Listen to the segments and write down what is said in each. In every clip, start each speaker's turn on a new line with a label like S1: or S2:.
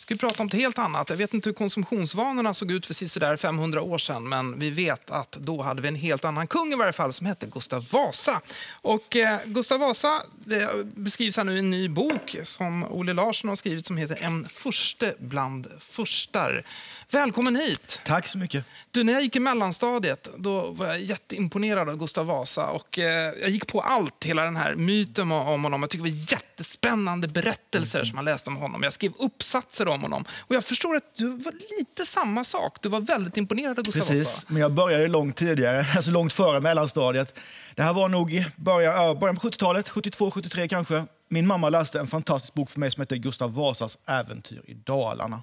S1: ska vi prata om ett helt annat. Jag vet inte hur konsumtionsvanorna såg ut för sådär 500 år sedan, men vi vet att då hade vi en helt annan kung i varje fall som hette Gustav Vasa. Och eh, Gustav Vasa beskrivs här nu i en ny bok som Olle Larsson har skrivit som heter En furste bland furstar. Välkommen hit!
S2: Tack så mycket.
S1: Du, när jag gick i mellanstadiet då var jag jätteimponerad av Gustav Vasa. Och, eh, jag gick på allt, hela den här myten om honom. Jag tycker det var jättespännande berättelser mm. som man läste om honom. Jag skrev uppsatser om honom. Och jag förstår att du var lite samma sak. Du var väldigt imponerad av Gustav
S2: Precis,
S1: Vasa.
S2: men jag började långt tidigare, alltså långt före mellanstadiet. Det här var nog början, början på 70-talet, 72, 73 kanske. Min mamma läste en fantastisk bok för mig som heter Gustav Vasas äventyr i Dalarna.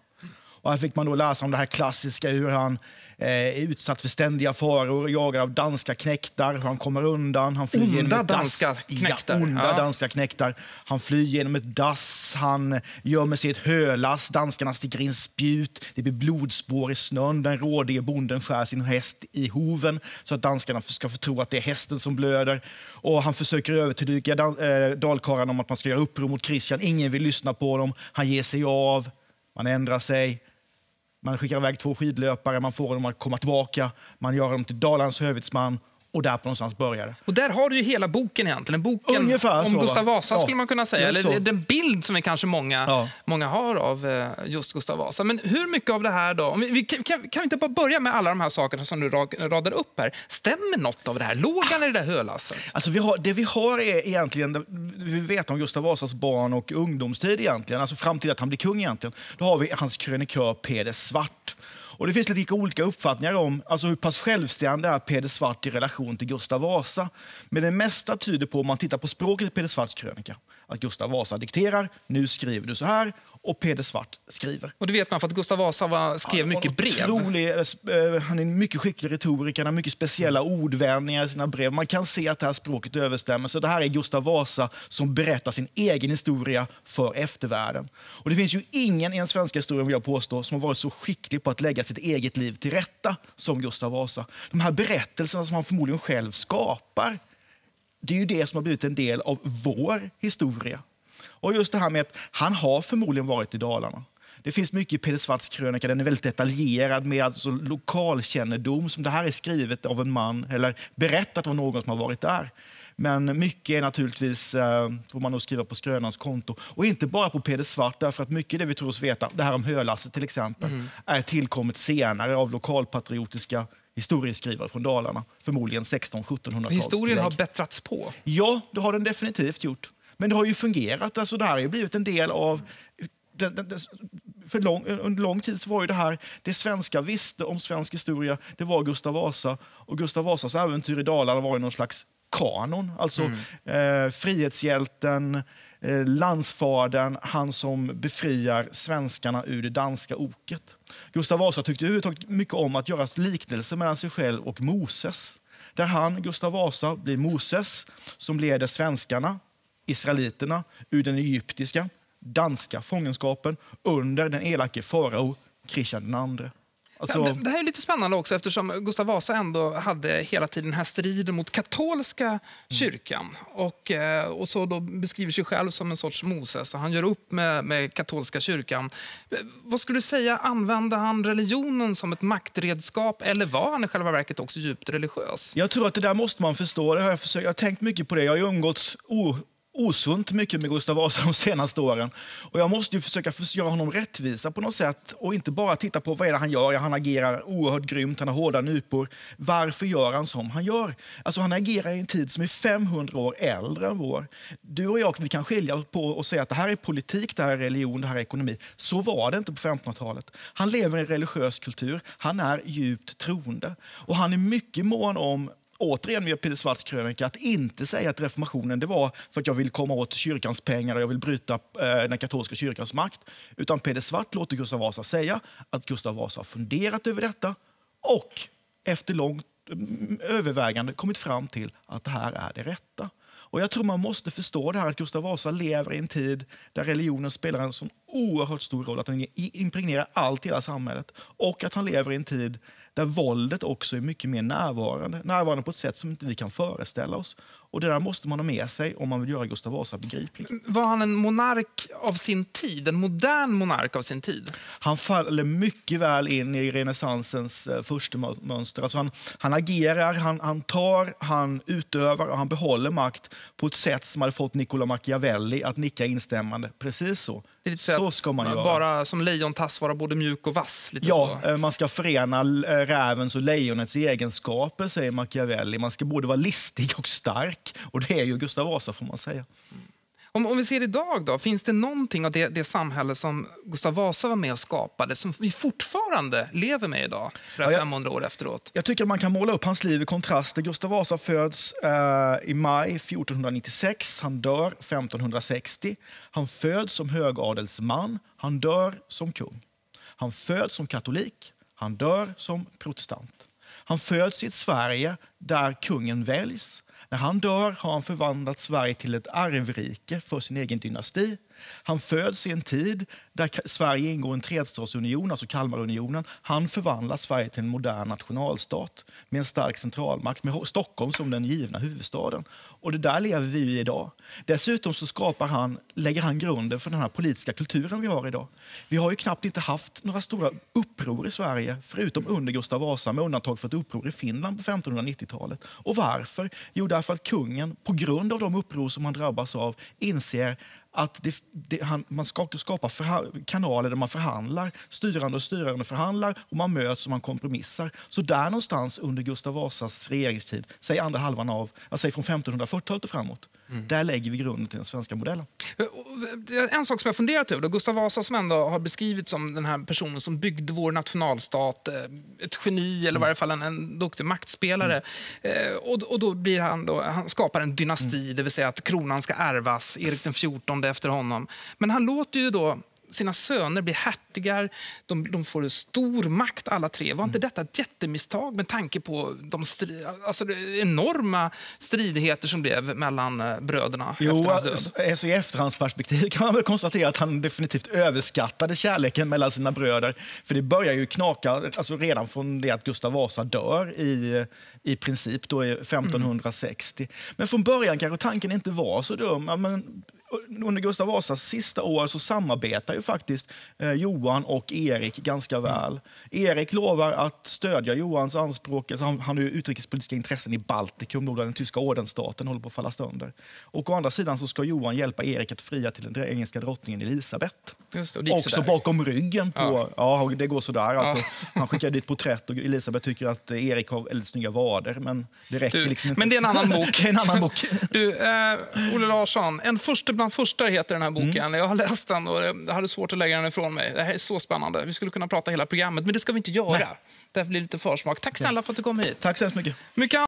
S2: Och här fick man då läsa om det här klassiska, hur han eh, är utsatt för ständiga faror, jagad av danska knektar, hur han kommer undan. Han
S1: flyr onda genom ett danska knektar.
S2: Ja, onda ja. danska knektar. Han flyr genom ett dass, han gömmer sig i ett hölass, danskarna sticker in spjut, det blir blodspår i snön, den rådige bonden skär sin häst i hoven så att danskarna ska få tro att det är hästen som blöder. Och han försöker övertyga eh, dalkarlarna om att man ska göra uppror mot Kristian. Ingen vill lyssna på honom. Han ger sig av, man ändrar sig. Man skickar iväg två skidlöpare, man får dem att komma tillbaka, man gör dem till Dalarnas hövitsman och där på någonstans börjar
S1: Och där har du ju hela boken egentligen. Boken
S2: Ungefär
S1: om
S2: så,
S1: Gustav Vasa
S2: ja,
S1: skulle man kunna säga. Eller den bild som vi kanske många,
S2: ja.
S1: många har av eh, just Gustav Vasa. Men hur mycket av det här då? Vi, vi kan, kan, vi inte bara börja med alla de här sakerna som du radar upp här? Stämmer något av det här? Låg han i det där hölasset?
S2: Alltså vi har, det vi har är egentligen, vi vet om Gustav Vasas barn och ungdomstid egentligen, alltså fram till att han blir kung egentligen. Då har vi hans krönikör Peder Svart. Och Det finns lite olika uppfattningar om alltså hur pass självständig är Peder Svart i relation till Gustav Vasa. Men det mesta tyder på, om man tittar på språket i Peder Svarts krönika, att Gustav Vasa dikterar, nu skriver du så här, och Peder Svart skriver.
S1: Och det vet man för att Gustav Vasa var, skrev ja, mycket brev.
S2: Otrolig, eh, han är mycket skicklig retoriker, han har mycket speciella ordvändningar i sina brev. Man kan se att det här språket överstämmer. Så det här är Gustav Vasa som berättar sin egen historia för eftervärlden. Och det finns ju ingen i den svenska historien, vill jag påstå, som har varit så skicklig på att lägga sitt eget liv till rätta som Gustav Vasa. De här berättelserna som han förmodligen själv skapar, det är ju det som har blivit en del av vår historia. Och just det här med att han har förmodligen varit i Dalarna. Det finns mycket i Peder Svarts krönika, den är väldigt detaljerad med alltså lokalkännedom. Som det här är skrivet av en man, eller berättat av någon som har varit där. Men mycket är naturligtvis, eh, får man nog skriva på Skrönans konto. Och inte bara på Peder Svart, därför att mycket det vi tror oss veta, det här om Hölasset till exempel, mm. är tillkommet senare av lokalpatriotiska historieskrivare från Dalarna, förmodligen 1600-1700-tals.
S1: Historien har bättrats på?
S2: Ja, det har den definitivt gjort. Men det har ju fungerat. Alltså det här har ju blivit en del av... Det, det, för lång, under lång tid så var ju det här det svenska visste om svensk historia, det var Gustav Vasa. Och Gustav Vasas äventyr i Dalarna var ju någon slags kanon. Alltså mm. eh, frihetshjälten, eh, landsfadern, han som befriar svenskarna ur det danska oket. Gustav Vasa tyckte överhuvudtaget mycket om att göra liknelser mellan sig själv och Moses. Där han, Gustav Vasa, blir Moses som leder svenskarna israeliterna ur den egyptiska, danska fångenskapen under den elake farao Kristian II.
S1: Alltså... Det, det, här är lite spännande också eftersom Gustav Vasa ändå hade hela tiden den här striden mot katolska kyrkan. Mm. Och, eh, och så då beskriver sig själv som en sorts Moses och han gör upp med, med katolska kyrkan. Vad skulle du säga, använde han religionen som ett maktredskap eller var han i själva verket också djupt religiös?
S2: Jag tror att det där måste man förstå. Det har jag, försökt, jag har tänkt mycket på det. Jag har umgåtts osunt mycket med Gustav Vasa de senaste åren. Och jag måste ju försöka göra honom rättvisa på något sätt och inte bara titta på vad är det han gör. Han agerar oerhört grymt, han har hårda nypor. Varför gör han som han gör? Alltså han agerar i en tid som är 500 år äldre än vår. Du och jag vi kan skilja på och säga att det här är politik, det här är religion, det här är ekonomi. Så var det inte på 1500-talet. Han lever i en religiös kultur, han är djupt troende och han är mycket mån om återigen med Peter Svarts krönika, att inte säga att reformationen det var för att jag vill komma åt kyrkans pengar och jag vill bryta eh, den katolska kyrkans makt. Utan Peder Svart låter Gustav Vasa säga att Gustav Vasa har funderat över detta och efter långt mm, övervägande kommit fram till att det här är det rätta. Och Jag tror man måste förstå det här att Gustav Vasa lever i en tid där religionen spelar en så oerhört stor roll, att den impregnerar allt i hela samhället. Och att han lever i en tid där våldet också är mycket mer närvarande. Närvarande på ett sätt som inte vi kan föreställa oss. Och det där måste man ha med sig om man vill göra Gustav Vasa begriplig.
S1: Var han en monark av sin tid? En modern monark av sin tid?
S2: Han faller mycket väl in i renässansens eh, första mönster. Alltså han, han agerar, han, han tar, han utövar och han behåller makt på ett sätt som hade fått Niccolo Machiavelli att nicka instämmande. Precis så. så ska man göra.
S1: Bara som lejontass vara både mjuk och vass? Lite
S2: ja,
S1: så.
S2: Eh, man ska förena eh, rävens och lejonets egenskaper, säger Machiavelli. Man ska både vara listig och stark. Och det är ju Gustav Vasa, får man säga.
S1: Om, om vi ser idag, då, finns det någonting av det, det samhälle som Gustav Vasa var med och skapade som vi fortfarande lever med idag, sådär ja, 500 år efteråt?
S2: Jag tycker man kan måla upp hans liv i kontraster. Gustav Vasa föds eh, i maj 1496. Han dör 1560. Han föds som högadelsman. Han dör som kung. Han föds som katolik. Han dör som protestant. Han föds i ett Sverige där kungen väljs. När han dör har han förvandlat Sverige till ett arvrike för sin egen dynasti. Han föds i en tid där Sverige ingår i en tredstatsunion, alltså Kalmarunionen. Han förvandlar Sverige till en modern nationalstat med en stark centralmakt, med Stockholm som den givna huvudstaden. Och det där lever vi i idag. Dessutom så skapar han, lägger han grunden för den här politiska kulturen vi har idag. Vi har ju knappt inte haft några stora uppror i Sverige, förutom under Gustav Vasa, med undantag för ett uppror i Finland på 1590-talet. Och varför? Jo, därför att kungen, på grund av de uppror som han drabbas av, inser att det, det, han, man ska skapa kanaler där man förhandlar. Styrande och styrande förhandlar och man möts och man kompromissar. Så där någonstans under Gustav Vasas regeringstid, säg andra halvan av, jag säger från 1540-talet och framåt, mm. där lägger vi grunden till den svenska modellen.
S1: En sak som jag funderat över, då, Gustav Vasa som ändå har beskrivits som den här personen som byggde vår nationalstat, eh, ett geni eller mm. i varje fall en, en duktig maktspelare. Mm. Eh, och, och då blir han, då, han skapar en dynasti, mm. det vill säga att kronan ska ärvas, Erik den XIV efter honom. Men han låter ju då sina söner bli hertigar, de, de får stor makt alla tre. Var inte detta ett jättemisstag med tanke på de stri, alltså enorma stridigheter som blev mellan eh, bröderna
S2: jo,
S1: efter hans
S2: död? Alltså, I efterhandsperspektiv kan man väl konstatera att han definitivt överskattade kärleken mellan sina bröder. För det börjar ju knaka alltså redan från det att Gustav Vasa dör i, i princip då 1560. Mm. Men från början kanske tanken inte var så dum. Men under Gustav Vasas sista år så samarbetar ju faktiskt eh, Johan och Erik ganska väl. Mm. Erik lovar att stödja Johans anspråk. Alltså han, han har ju utrikespolitiska intressen i Baltikum, där den tyska ordensstaten håller på att falla sönder. Och å andra sidan så ska Johan hjälpa Erik att fria till den engelska drottningen Elisabet.
S1: Just
S2: Också sådär. bakom ryggen på... Ja. ja det går sådär. Alltså, Han skickar dit porträtt och Elisabet tycker att Erik har väldigt snygga vader. Men det räcker du, liksom inte.
S1: Men det är en annan bok.
S2: en annan bok.
S1: du, eh, Olle Larsson, En första bland första heter den här boken. Mm. Jag har läst den och jag hade svårt att lägga den ifrån mig. Det här är så spännande. Vi skulle kunna prata hela programmet, men det ska vi inte göra. Nej. Det blir lite försmak. Tack snälla för att du kom hit.
S2: Tack så mycket.
S1: mycket